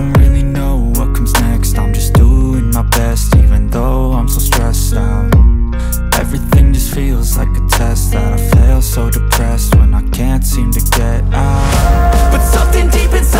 don't really know what comes next. I'm just doing my best even though I'm so stressed out. Everything just feels like a test that I fail so depressed When I can't seem to get out. But something deep inside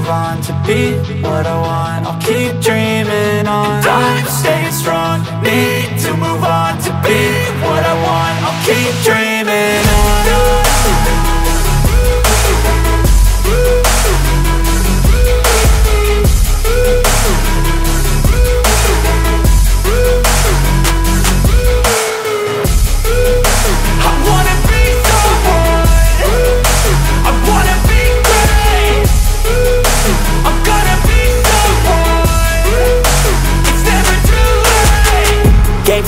move on to be what I want. I'll keep dreaming on. I'm staying strong, need to move on to be what I want